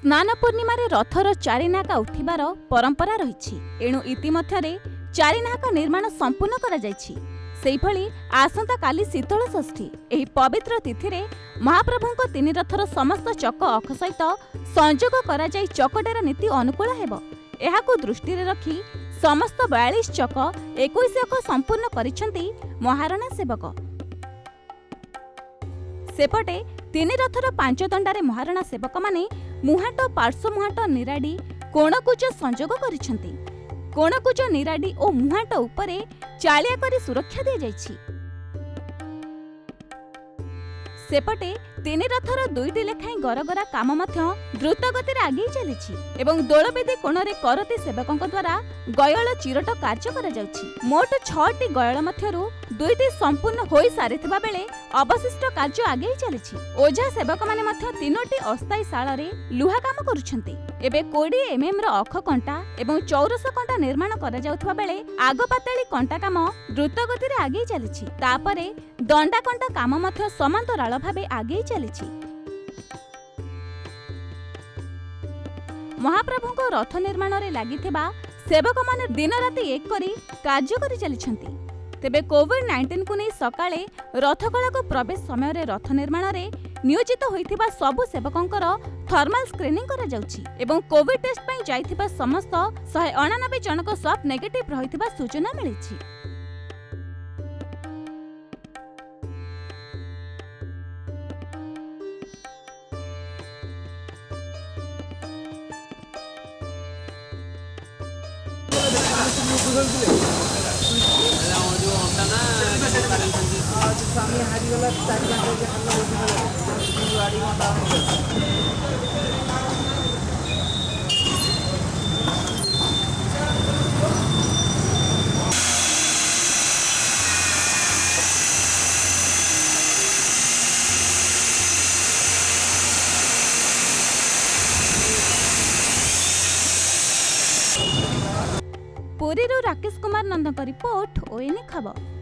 ସ୍ନାନ ପୂର୍ଣ୍ଣିମାରେ ରଥର ଚାରିନାକା ଉଠିବାର ପରମ୍ପରା ରହିଛି। ଏଣୁ ଇତିମଧ୍ୟରେ ଚାରିନାକା ନିର୍ମାଣ ସମ୍ପୂର୍ଣ୍ଣ କରାଯାଇଛି। ସେହିଭଳି ଆସନ୍ତାକାଲି ଶୀତଳ ଷଷ୍ଠୀ। ଏହି ପବିତ୍ର ତିଥିରେ ମହାପ୍ରଭୁଙ୍କ ତିନି ରଥର ସମସ୍ତ ଚକ ଅଖ ସହିତ ସଂଯୋଗ କରାଯାଇ ଚକଡାର ନୀତି ଅନୁକୂଳ ହେବ। ଏହାକୁ ଦୃଷ୍ଟିରେ ରଖି ସମସ୍ତ ବୟାଳିଶ ଚକ ଏକୋଇଶ ଅଖ ସମ୍ପୂର୍ଣ୍ଣ କରିଛନ୍ତି ମହାରଣା ସେବକ। ସେପଟେ ତିନି ରଥର ପାଞ୍ଚ ଦଣ୍ଡାରେ ମହାରଣା ସେବକମାନେ ମୁହାଟ ପାର୍ଶ୍ୱ ମୁହାଟ ନିରାଡ଼ି କୋଣକୁଜ ସଂଯୋଗ କରିଛନ୍ତି। କୋଣକୁଜ ନିରାଡ଼ି ଓ ମୁହାଟ ଉପରେ ଚାଳିଆ କରି ସୁରକ୍ଷା ଦିଆଯାଇଛି। ସେପଟେ ତିନି ରଥର ଦୁଇଟି ଲେଖାଏଁ ଗରଗରା କାମ ମଧ୍ୟ ଦ୍ରୁତ ଗତିରେ ଆଗେଇ ଚାଲିଛି ଏବଂ ଦୋଳବେଦୀ କୋଣରେ କରତି ସେବକଙ୍କ ଦ୍ୱାରା ଗୟଳ ଚିରଟ କାର୍ଯ୍ୟ କରାଯାଉଛି। ମୋଟ ଛଅଟି ଗୟଳ ମଧ୍ୟରୁ ଦୁଇଟି ସମ୍ପୂର୍ଣ୍ଣ ହୋଇ ସାରିଥିବା ବେଳେ ଅବଶିଷ୍ଟ କାର୍ଯ୍ୟ ଆଗେଇ ଚାଲିଛି। ଓଝା ସେବକମାନେ ମଧ୍ୟ ତିନୋଟି ଅସ୍ଥାୟୀ ଶାଳରେ ଲୁହା କାମ କରୁଛନ୍ତି। ଏବେ କୋଡ଼ିଏ ଏମ୍ଏମ୍ ର ଅଖ କଣ୍ଟା ଏବଂ ଚୌରସ କଣ୍ଟା ନିର୍ମାଣ କରାଯାଉଥିବା ବେଳେ ଆଗ ପାତାଳି କଣ୍ଟା କାମ ଦ୍ରୁତ ଗତିରେ ଆଗେଇ ଚାଲିଛି। ତାପରେ ଦଣ୍ଡା କଣ୍ଟା କାମ ମଧ୍ୟ ସମାନ୍ତରାଳ ଭାବେ ଆଗେଇ ଚାଲିଛି। ମହାପ୍ରଭୁଙ୍କ ରଥ ନିର୍ମାଣରେ ଲାଗିଥିବା ସେବକମାନେ ଦିନରାତି ଏକ କରି କାର୍ଯ୍ୟ କରି ଚାଲିଛନ୍ତି। ତେବେ କୋଭିଡ୍ ନାଇଣ୍ଟିନ୍କୁ ନେଇ ସକାଳେ ରଥକଳାକୁ ପ୍ରବେଶ ସମୟରେ ରଥ ନିର୍ମାଣରେ ନିୟୋଜିତ ହୋଇଥିବା ସବୁ ସେବକଙ୍କର ଥର୍ମାଲ ସ୍କ୍ରିନିଂ କରାଯାଉଛି ଏବଂ କୋଭିଡ୍ ଟେଷ୍ଟ ପାଇଁ ଯାଇଥିବା ସମସ୍ତ ଶହେ ଅଣାନବେ ଜଣଙ୍କ ସ୍ୱାବ୍ ନେଗେଟିଭ୍ ରହିଥିବା ସୂଚନା ମିଳିଛି। ಸ್ವಾಮಿ ಹಾಡಿಗಳ ପୁରୀରୁ ରାକେଶ କୁମାର ନନ୍ଦଙ୍କ ରିପୋର୍ଟ ଓଏନି ଖବର।